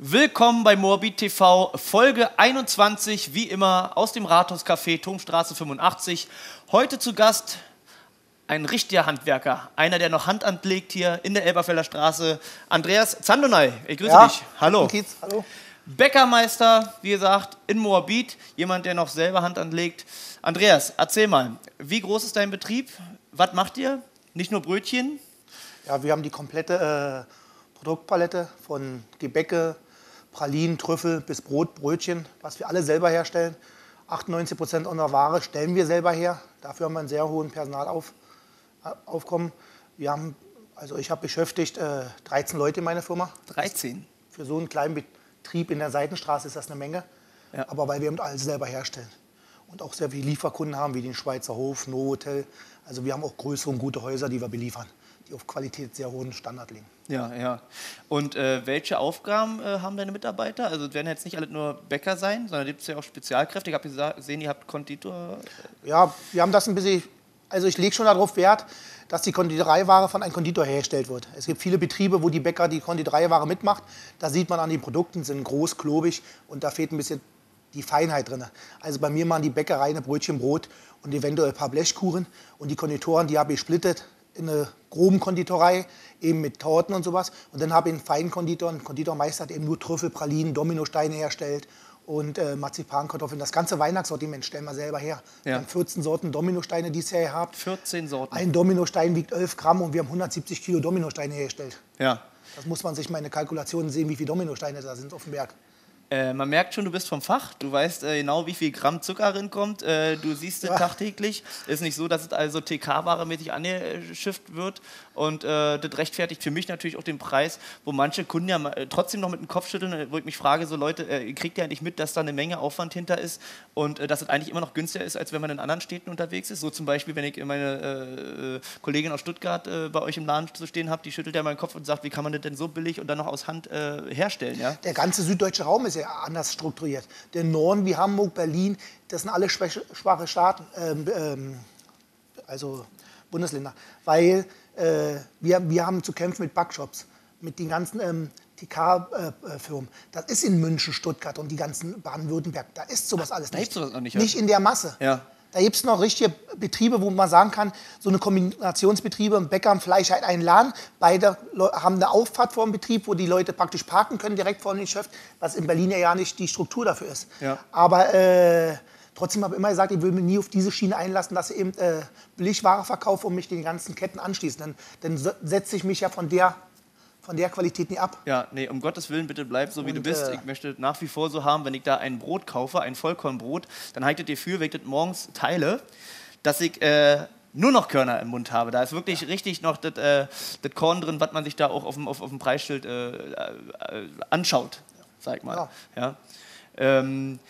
Willkommen bei Moabit TV, Folge 21, wie immer aus dem Rathauscafé, Turmstraße 85. Heute zu Gast ein richtiger Handwerker, einer, der noch Hand anlegt hier in der Elberfelder Straße, Andreas Zandonay. Ich grüße Ja, dich. Hallo. Kiez, hallo. Bäckermeister, wie gesagt, in Moabit, jemand, der noch selber Hand anlegt. Andreas, erzähl mal, wie groß ist dein Betrieb? Was macht ihr? Nicht nur Brötchen? Ja, wir haben die komplette äh, Produktpalette von Gebäcke, Pralinen, Trüffel bis Brot, Brötchen, was wir alle selber herstellen. 98 Prozent unserer Ware stellen wir selber her. Dafür haben wir einen sehr hohen Personalaufkommen. Wir haben, also ich habe beschäftigt äh, 13 Leute in meiner Firma. 13. Für so einen kleinen Betrieb in der Seitenstraße ist das eine Menge. Ja. Aber weil wir eben alles selber herstellen. Und auch sehr viele Lieferkunden haben, wie den Schweizer Hof, Novotel. Also wir haben auch größere und gute Häuser, die wir beliefern, die auf Qualität sehr hohen Standard legen. Ja, ja. Und äh, welche Aufgaben äh, haben deine Mitarbeiter? Also es werden jetzt nicht alle nur Bäcker sein, sondern gibt es ja auch Spezialkräfte. Ich habe gesehen, ihr habt Konditor. Ja, wir haben das ein bisschen, also ich lege schon darauf Wert, dass die Konditoreiware von einem Konditor hergestellt wird. Es gibt viele Betriebe, wo die Bäcker die Konditoreiware mitmacht. Da sieht man an den Produkten, sind groß, klobig und da fehlt ein bisschen die Feinheit drin. Also bei mir machen die Bäcker reine Brötchen, Brot und eventuell ein paar Blechkuchen. Und die Konditoren, die habe ich splittet in eine groben Konditorei, eben mit Torten und sowas. Und dann habe ich einen feinen Konditor, einen Konditormeister, der eben nur Trüffel, Pralinen, Dominosteine herstellt und äh, Marzipankartoffeln. Das ganze Weihnachtssortiment stellen wir selber her. Wir Ja. haben 14 Sorten Dominosteine dieses Jahr gehabt. 14 Sorten. Ein Dominostein wiegt 11 Gramm und wir haben 170 Kilo Dominosteine hergestellt. ja. Das muss man sich mal in der Kalkulation sehen, wie viele Dominosteine da sind auf dem Berg. Äh, man merkt schon, du bist vom Fach. Du weißt äh, genau, wie viel Gramm Zucker drin kommt. Äh, du siehst es Ja. tagtäglich. Ist nicht so, dass es also TK-Ware mäßig angeschifft wird. Und äh, das rechtfertigt für mich natürlich auch den Preis, wo manche Kunden ja äh, trotzdem noch mit dem Kopf schütteln, äh, wo ich mich frage, so Leute, kriegt ihr eigentlich mit, dass da eine Menge Aufwand hinter ist und dass es eigentlich immer noch günstiger ist, als wenn man in anderen Städten unterwegs ist. So zum Beispiel, wenn ich meine Kollegin aus Stuttgart bei euch im Laden zu stehen habe, die schüttelt ja meinen Kopf und sagt, wie kann man das denn so billig und dann noch aus Hand herstellen, ja? Der ganze süddeutsche Raum ist ja anders strukturiert. Der Norden wie Hamburg, Berlin, das sind alle schwache Staaten, ähm, ähm, also Bundesländer. Weil äh, wir, wir haben zu kämpfen mit Backshops, mit den ganzen ähm, TK-Firmen. Das ist in München, Stuttgart und die ganzen Baden-Württemberg. Da ist sowas alles da nicht. sowas noch nicht. Nicht in der Masse. Ja. Da gibt es noch richtige Betriebe, wo man sagen kann, so eine Kombinationsbetriebe, ein Bäcker, ein Fleischer, hat einen Laden. Beide haben eine Auffahrt vor dem Betrieb, wo die Leute praktisch parken können, direkt vor dem Geschäft, was in Berlin ja gar nicht die Struktur dafür ist. Ja. Aber äh, trotzdem habe ich immer gesagt, ich will mich nie auf diese Schiene einlassen, dass ich eben äh, Billigware verkaufe und mich den ganzen Ketten anschließen. Dann, dann setze ich mich ja von der, von der Qualität nie ab. Ja, nee, um Gottes Willen, bitte bleib so, wie du Und, bist. äh, ich möchte nach wie vor so haben, wenn ich da ein Brot kaufe, ein Vollkornbrot, dann habe ich das Gefühl, wenn ich das morgens teile, dass ich äh, nur noch Körner im Mund habe. Da ist wirklich richtig noch das, äh, Korn drin, was man sich da auch auf dem, auf, auf dem Preisschild äh, äh, anschaut, sag ich mal. Ja. Ja. Ähm,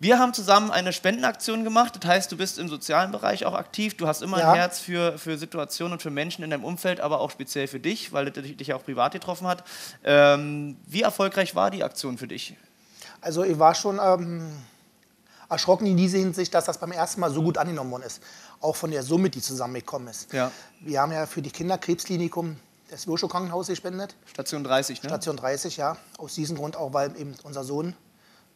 wir haben zusammen eine Spendenaktion gemacht. Das heißt, du bist im sozialen Bereich auch aktiv. Du hast immer Ja. ein Herz für, für Situationen und für Menschen in deinem Umfeld, aber auch speziell für dich, weil das dich ja auch privat getroffen hat. Ähm, wie erfolgreich war die Aktion für dich? Also ich war schon ähm, erschrocken in dieser Hinsicht, dass das beim ersten Mal so gut angenommen worden ist. Auch von der Summe, die zusammengekommen ist. Ja. Wir haben ja für die Kinderkrebsklinikum das Virchow Krankenhaus gespendet, Station 30, ne? Station 30, ja. Aus diesem Grund auch, weil eben unser Sohn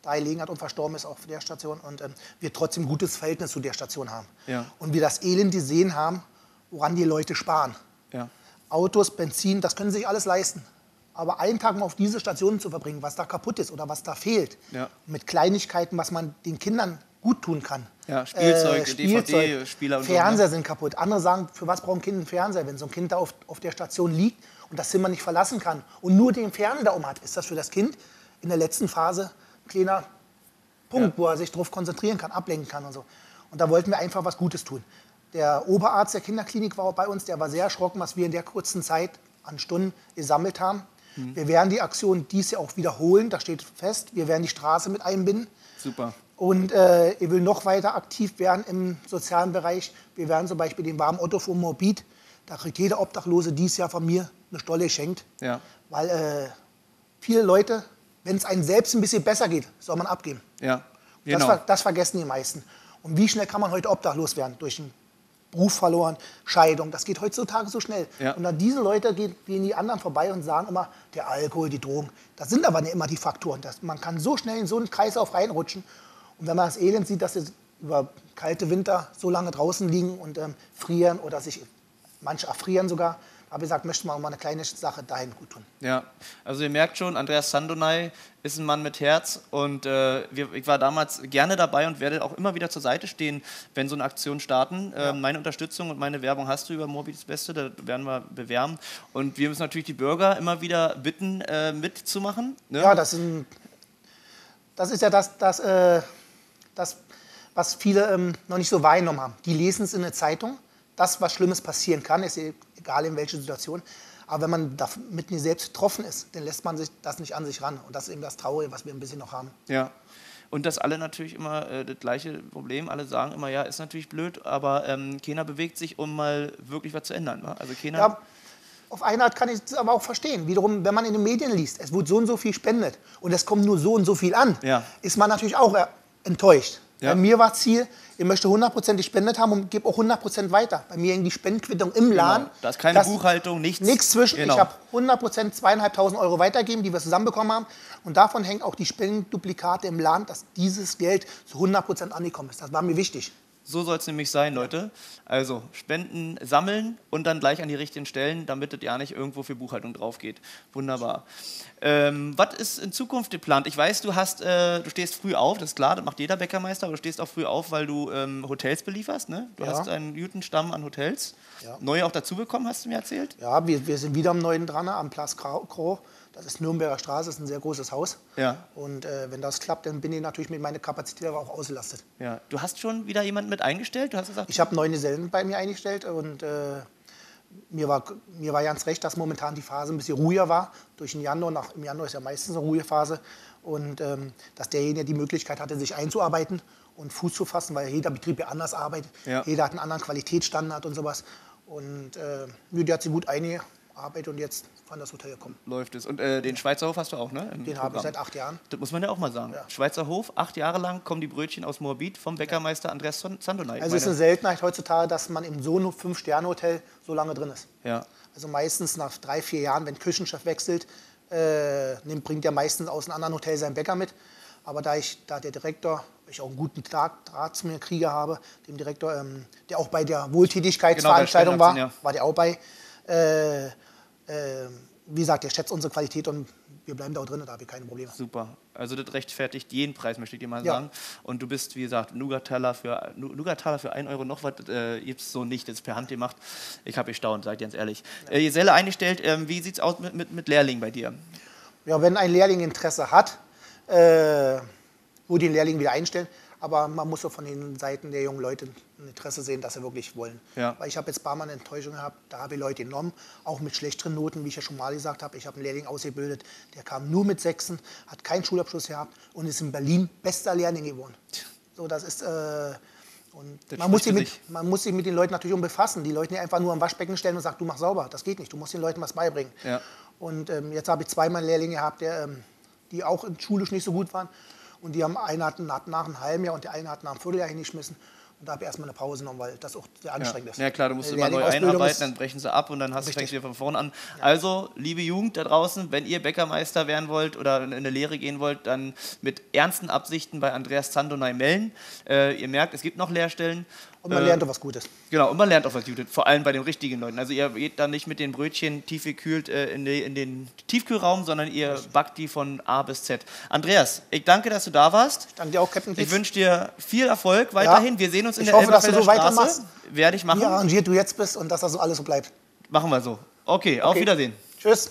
da gelegen hat und verstorben ist auf der Station und ähm, wir trotzdem ein gutes Verhältnis zu der Station haben. Ja. Und wir das Elend gesehen haben, woran die Leute sparen. Ja. Autos, Benzin, das können sie sich alles leisten. Aber einen Tag mal auf diese Stationen zu verbringen, was da kaputt ist oder was da fehlt, Ja. mit Kleinigkeiten, was man den Kindern gut tun kann. Äh, Ja, Spielzeug, DVD-Spieler und so, Fernseher ne? sind kaputt. Andere sagen, für was braucht ein Kind einen Fernseher? Wenn so ein Kind da auf, auf der Station liegt und das Zimmer nicht verlassen kann und nur den Fernseher da um hat, ist das für das Kind in der letzten Phase kleiner Punkt, wo er sich darauf konzentrieren kann, ablenken kann und so. Und da wollten wir einfach was Gutes tun. Der Oberarzt der Kinderklinik war auch bei uns, der war sehr erschrocken, was wir in der kurzen Zeit an Stunden gesammelt haben. Mhm. Wir werden die Aktion dies Jahr auch wiederholen, das steht fest. Wir werden die Straße mit einbinden. Super. Und äh, ich will noch weiter aktiv werden im sozialen Bereich. Wir werden zum Beispiel den warmen Otto vom Morbid, da kriegt jeder Obdachlose dieses Jahr von mir eine Stolle geschenkt. Ja. Weil äh, viele Leute, wenn es einem selbst ein bisschen besser geht, soll man abgeben. Ja. Das, Genau. ver das vergessen die meisten. Und wie schnell kann man heute obdachlos werden? Durch ein Beruf verloren, Scheidung. Das geht heutzutage so schnell. Ja. Und dann diese Leute gehen, gehen die anderen vorbei und sagen immer, der Alkohol, die Drogen. Das sind aber nicht immer die Faktoren. Das, man kann so schnell in so einen Kreislauf reinrutschen. Und wenn man das Elend sieht, dass sie über kalte Winter so lange draußen liegen und ähm, frieren oder sich manche erfrieren sogar, habe ich gesagt, möchte man mal eine kleine Sache dahin gut tun. Ja, also ihr merkt schon, Andreas Sandonai ist ein Mann mit Herz und äh, wir, ich war damals gerne dabei und werde auch immer wieder zur Seite stehen, wenn so eine Aktion starten. Äh, meine Unterstützung und meine Werbung hast du über Morbidis Beste, da werden wir bewerben. Und wir müssen natürlich die Bürger immer wieder bitten, äh, mitzumachen. Ne? Ja, das, sind, das ist ja das, das, äh, das was viele ähm, noch nicht so wahrgenommen haben. Die lesen es in der Zeitung, das, was Schlimmes passieren kann, ist egal in welcher Situation. Aber wenn man mit mir selbst betroffen ist, dann lässt man sich das nicht an sich ran. Und das ist eben das Traurige, was wir ein bisschen noch haben. Ja. Und dass alle natürlich immer äh, das gleiche Problem, alle sagen immer, ja, ist natürlich blöd, aber ähm, keiner bewegt sich, um mal wirklich was zu ändern. Wa? Also keiner. Ja, auf eine Art kann ich es aber auch verstehen. Wiederum, wenn man in den Medien liest, es wird so und so viel spendet und es kommt nur so und so viel an, Ja. ist man natürlich auch äh, enttäuscht. Bei mir war Ziel, ich möchte 100% gespendet haben und gebe auch 100% weiter. Bei mir hing die Spendenquittung im Laden. Genau. Da ist keine Buchhaltung, nichts. Nichts zwischen. Genau. Ich habe 100% zweieinhalbtausend Euro weitergegeben, die wir zusammenbekommen haben. Und davon hängen auch die Spendenduplikate im Land, dass dieses Geld zu 100% angekommen ist. Das war mir wichtig. So soll es nämlich sein, Leute. Also Spenden sammeln und dann gleich an die richtigen Stellen, damit es ja nicht irgendwo für Buchhaltung drauf geht. Wunderbar. Ähm, was ist in Zukunft geplant? Ich weiß, du hast, äh, du stehst früh auf, das ist klar, das macht jeder Bäckermeister, aber du stehst auch früh auf, weil du ähm, Hotels belieferst. Ne? Du Ja. hast einen guten Stamm an Hotels. Ja. Neue auch dazu bekommen, hast du mir erzählt? Ja, wir, wir sind wieder am Neuen dran, am Place Croix. Das ist Nürnberger Straße, das ist ein sehr großes Haus. Ja. Und äh, wenn das klappt, dann bin ich natürlich mit meiner Kapazität aber auch ausgelastet. Ja. Du hast schon wieder jemanden mit eingestellt? Du hast gesagt, Ich habe neun Gesellen bei mir eingestellt und äh, mir, war, mir war ganz recht, dass momentan die Phase ein bisschen ruhiger war. Durch den Januar, nach, im Januar ist ja meistens eine ruhige Phase. Und ähm, dass derjenige die Möglichkeit hatte, sich einzuarbeiten und Fuß zu fassen, weil jeder Betrieb ja anders arbeitet. Ja. Jeder hat einen anderen Qualitätsstandard und sowas. Und äh, der hat sich gut eingearbeitet und jetzt kann das Hotel kommen. läuft es. Und äh, den Schweizer Hof hast du auch, ne? im Den habe ich seit acht Jahren. Das muss man ja auch mal sagen. Ja. Schweizer Hof, acht Jahre lang kommen die Brötchen aus Moabit vom Bäckermeister Andreas Sandonai. Also es ist eine Seltenheit heutzutage, dass man in so einem Fünf-Sterne-Hotel so lange drin ist. ja. Also meistens nach drei, vier Jahren, wenn Küchenchef wechselt, äh, nimmt, bringt er meistens aus einem anderen Hotel seinen Bäcker mit. Aber da ich, da der Direktor, ich auch einen guten Draht, Draht zu mir kriege habe, dem Direktor, ähm, der auch bei der Wohltätigkeitsveranstaltung Genau, war, Spendenaktion, war der auch bei. Äh, äh, wie gesagt, der schätzt unsere Qualität und wir bleiben da auch drin, da habe ich keine Probleme. Super. Also das rechtfertigt jeden Preis, möchte ich dir mal Ja. sagen. Und du bist, wie gesagt, Nougataler für, Nu- Nougataler für 1 Euro noch was, äh, gibt es so nicht, das ist per Hand gemacht. Ich habe gestaunt, sag ich ganz ehrlich. Äh, Geselle eingestellt, ähm, wie sieht es aus mit, mit, mit Lehrlingen bei dir? Ja, wenn ein Lehrling Interesse hat, äh, wo den Lehrling wieder einstellen. Aber man muss so von den Seiten der jungen Leute ein Interesse sehen, dass sie wirklich wollen. Ja. Weil ich habe jetzt ein paar Mal eine Enttäuschung gehabt, da habe ich Leute genommen, auch mit schlechteren Noten, wie ich ja schon mal gesagt habe. Ich habe einen Lehrling ausgebildet, der kam nur mit Sechsen, hat keinen Schulabschluss gehabt und ist in Berlin bester Lehrling geworden. So, das ist... Äh, und Das man muss, sich mit, man muss sich mit den Leuten natürlich um befassen. Die Leute nicht einfach nur am Waschbecken stellen und sagen, du mach sauber. Das geht nicht. Du musst den Leuten was beibringen. Ja. Und ähm, jetzt habe ich zweimal Lehrlinge gehabt, der, ähm, die auch schulisch nicht so gut waren. Und die haben, einer hat, nach einem halben Jahr und der eine hat nach einem Vierteljahr hingeschmissen. Und da habe ich erstmal eine Pause genommen, weil das auch sehr anstrengend ist. Ja klar, du musst Eine immer neu einarbeiten, dann brechen sie ab und dann hast du Richtig. fängst wieder von vorne an. Also, liebe Jugend da draußen, wenn ihr Bäckermeister werden wollt oder in eine Lehre gehen wollt, dann mit ernsten Absichten bei Andreas Zandonai melden. Äh, ihr merkt, es gibt noch Lehrstellen. Und man Äh, lernt doch was Gutes. Genau, und man lernt auch was Gutes, vor allem bei den richtigen Leuten. Also ihr geht dann nicht mit den Brötchen tief gekühlt äh, in, die, in den Tiefkühlraum, sondern ihr backt die von A bis Z. Andreas, ich danke, dass du da warst. Danke dir auch, Captain Ich Kids. wünsche dir viel Erfolg weiterhin. Wir sehen uns in Ich der hoffe, dass du so Straße. weitermachst. Werde ich machen. Wie arrangiert du jetzt bist und dass das so alles so bleibt. Machen wir so. Okay, auf Okay. Wiedersehen. Tschüss.